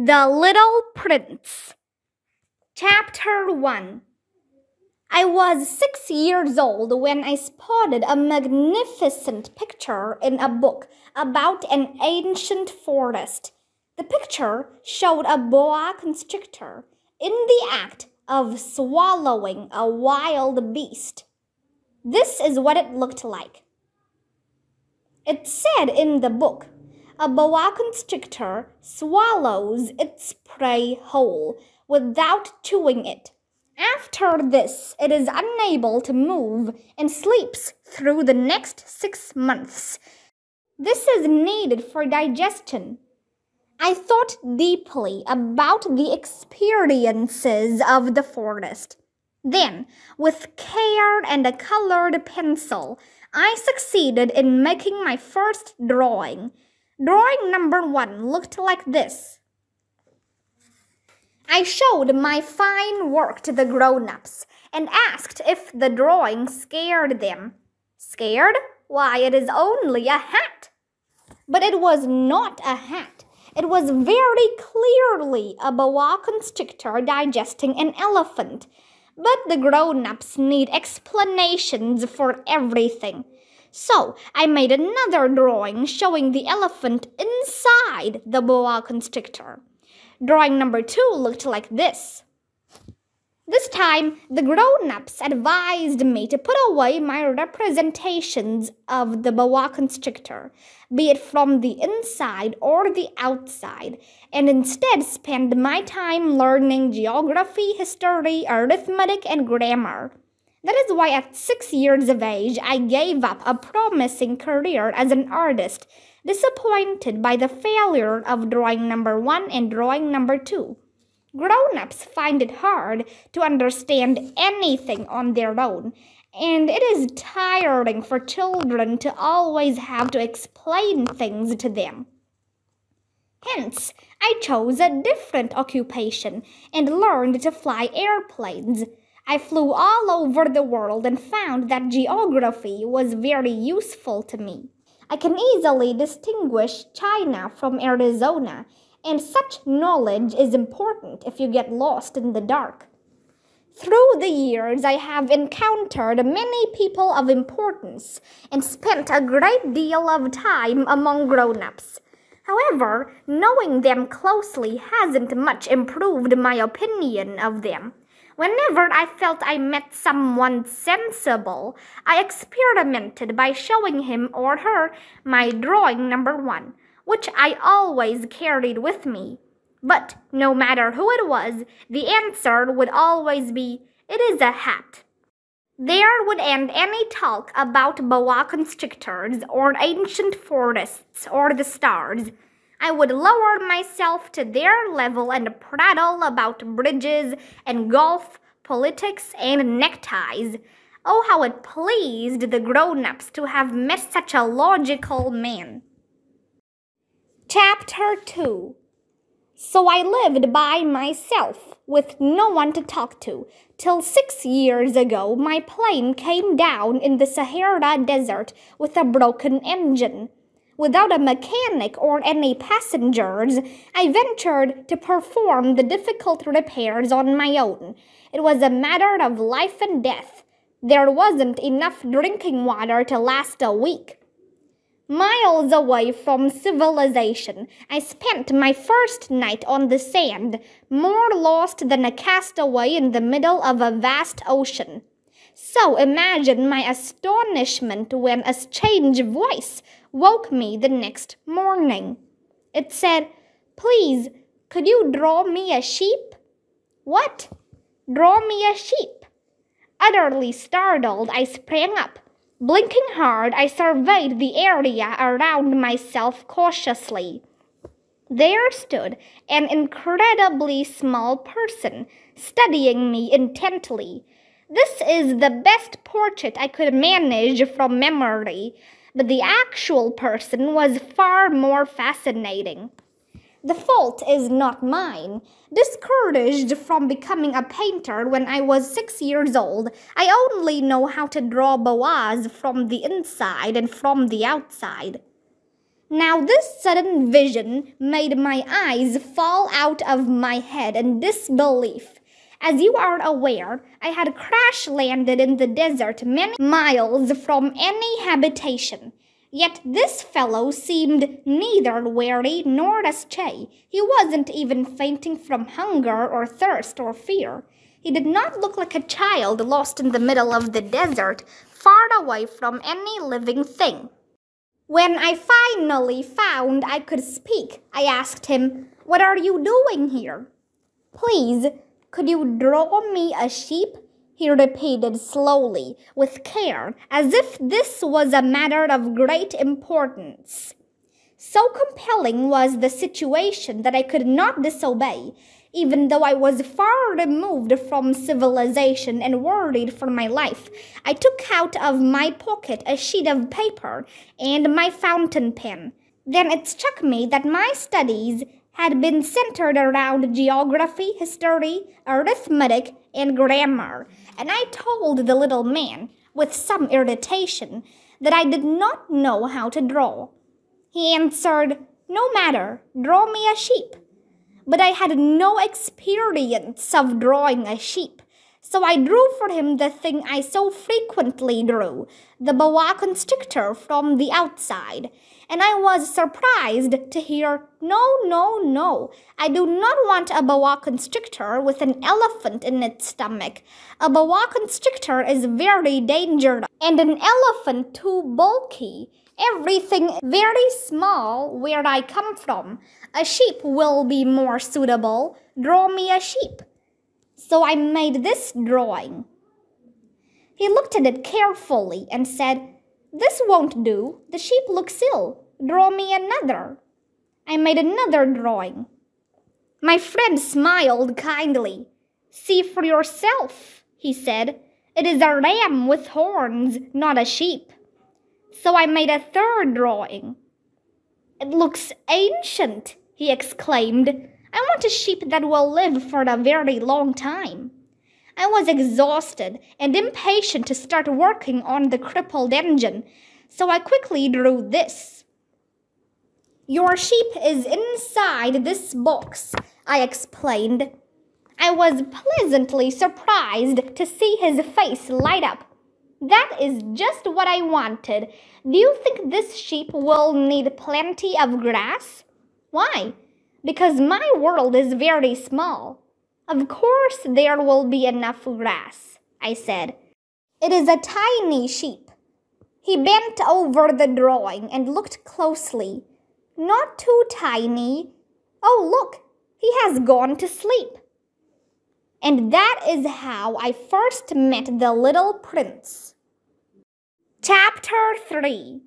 The Little Prince. Chapter 1 I was six years old when I spotted a magnificent picture in a book about an ancient forest. The picture showed a boa constrictor in the act of swallowing a wild beast. This is what it looked like. It said in the book a boa constrictor swallows its prey whole without chewing it. After this, it is unable to move and sleeps through the next six months. This is needed for digestion. I thought deeply about the experiences of the forest. Then, with care and a colored pencil, I succeeded in making my first drawing. Drawing number one looked like this. I showed my fine work to the grown ups and asked if the drawing scared them. Scared? Why, it is only a hat. But it was not a hat. It was very clearly a boa constrictor digesting an elephant. But the grown ups need explanations for everything. So I made another drawing showing the elephant inside the boa constrictor. Drawing number two looked like this. This time, the grown ups advised me to put away my representations of the boa constrictor, be it from the inside or the outside, and instead spend my time learning geography, history, arithmetic, and grammar. That is why at six years of age I gave up a promising career as an artist, disappointed by the failure of drawing number one and drawing number two. Grown ups find it hard to understand anything on their own, and it is tiring for children to always have to explain things to them. Hence, I chose a different occupation and learned to fly airplanes. I flew all over the world and found that geography was very useful to me. I can easily distinguish China from Arizona, and such knowledge is important if you get lost in the dark. Through the years, I have encountered many people of importance and spent a great deal of time among grown ups. However, knowing them closely hasn't much improved my opinion of them. Whenever I felt I met someone sensible, I experimented by showing him or her my drawing number one, which I always carried with me. But no matter who it was, the answer would always be, It is a hat. There would end any talk about boa constrictors or ancient forests or the stars. I would lower myself to their level and prattle about bridges and golf, politics, and neckties. Oh, how it pleased the grown ups to have met such a logical man. Chapter 2 So I lived by myself with no one to talk to till six years ago my plane came down in the Sahara Desert with a broken engine. Without a mechanic or any passengers, I ventured to perform the difficult repairs on my own. It was a matter of life and death. There wasn't enough drinking water to last a week. Miles away from civilization, I spent my first night on the sand, more lost than a castaway in the middle of a vast ocean. So imagine my astonishment when a strange voice woke me the next morning. It said, Please, could you draw me a sheep? What? Draw me a sheep? Utterly startled, I sprang up. Blinking hard, I surveyed the area around myself cautiously. There stood an incredibly small person, studying me intently. This is the best portrait I could manage from memory, but the actual person was far more fascinating. The fault is not mine. Discouraged from becoming a painter when I was six years old, I only know how to draw boas from the inside and from the outside. Now, this sudden vision made my eyes fall out of my head in disbelief. As you are aware, I had crash landed in the desert many miles from any habitation. Yet this fellow seemed neither weary nor astray. He wasn't even fainting from hunger or thirst or fear. He did not look like a child lost in the middle of the desert, far away from any living thing. When I finally found I could speak, I asked him, What are you doing here? Please, could you draw me a sheep? He repeated slowly, with care, as if this was a matter of great importance. So compelling was the situation that I could not disobey, even though I was far removed from civilization and worried for my life, I took out of my pocket a sheet of paper and my fountain pen. Then it struck me that my studies had been centered around geography, history, arithmetic, and grammar, and I told the little man, with some irritation, that I did not know how to draw. He answered, No matter, draw me a sheep but I had no experience of drawing a sheep. So I drew for him the thing I so frequently drew, the boa constrictor from the outside. And I was surprised to hear, no, no, no, I do not want a boa constrictor with an elephant in its stomach. A boa constrictor is very dangerous, and an elephant too bulky everything very small where I come from. A sheep will be more suitable. Draw me a sheep. So I made this drawing. He looked at it carefully and said, This won't do. The sheep looks ill. Draw me another. I made another drawing. My friend smiled kindly. See for yourself, he said. It is a ram with horns, not a sheep. So I made a third drawing. It looks ancient, he exclaimed. I want a sheep that will live for a very long time. I was exhausted and impatient to start working on the crippled engine, so I quickly drew this. Your sheep is inside this box, I explained. I was pleasantly surprised to see his face light up. That is just what I wanted. Do you think this sheep will need plenty of grass? Why? Because my world is very small. Of course there will be enough grass, I said. It is a tiny sheep. He bent over the drawing and looked closely. Not too tiny. Oh, look, he has gone to sleep. And that is how I first met the little prince. Chapter 3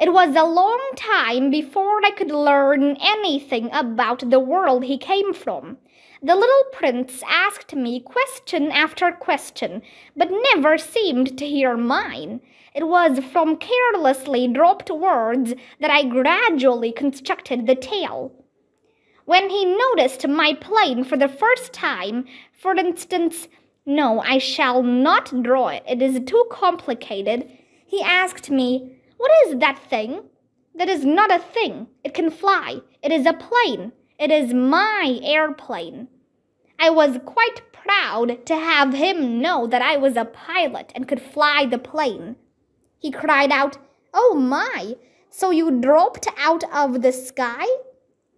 It was a long time before I could learn anything about the world he came from. The little prince asked me question after question, but never seemed to hear mine. It was from carelessly dropped words that I gradually constructed the tale. When he noticed my plane for the first time, for instance, no, I shall not draw it, it is too complicated, he asked me, What is that thing? That is not a thing. It can fly. It is a plane. It is my airplane. I was quite proud to have him know that I was a pilot and could fly the plane. He cried out, Oh my! So you dropped out of the sky?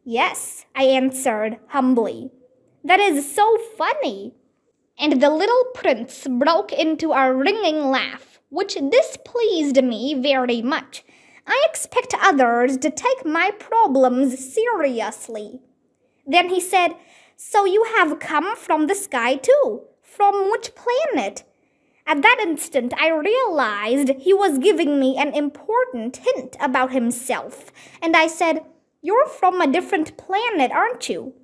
Yes, I answered humbly. That is so funny. And the little prince broke into a ringing laugh, which displeased me very much. I expect others to take my problems seriously. Then he said, So you have come from the sky too? From which planet? At that instant, I realized he was giving me an important hint about himself, and I said, You're from a different planet, aren't you?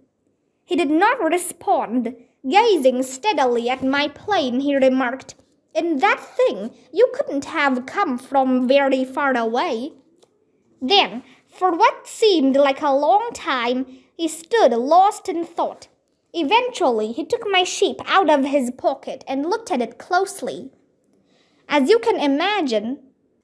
He did not respond. Gazing steadily at my plane, he remarked, In that thing, you couldn't have come from very far away. Then, for what seemed like a long time, he stood lost in thought. Eventually, he took my sheep out of his pocket and looked at it closely. As you can imagine,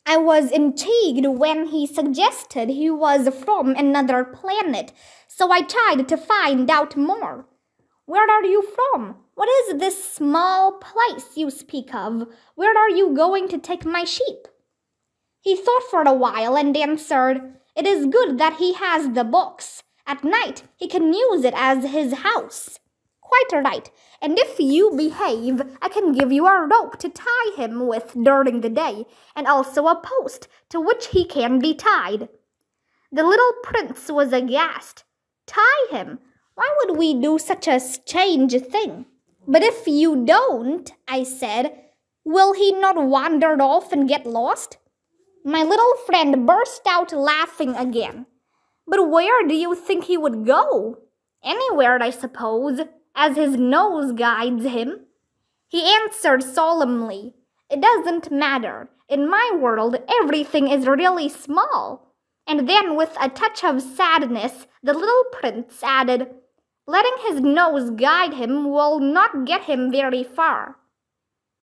I was intrigued when he suggested he was from another planet, so I tried to find out more. Where are you from? What is this small place you speak of? Where are you going to take my sheep? He thought for a while and answered, It is good that he has the box. At night he can use it as his house. Quite right. And if you behave, I can give you a rope to tie him with during the day, and also a post to which he can be tied. The little prince was aghast. Tie him? Why would we do such a strange thing? But if you don't, I said, will he not wander off and get lost? My little friend burst out laughing again. But where do you think he would go? Anywhere, I suppose, as his nose guides him. He answered solemnly, It doesn't matter. In my world, everything is really small. And then, with a touch of sadness, the little prince added, Letting his nose guide him will not get him very far.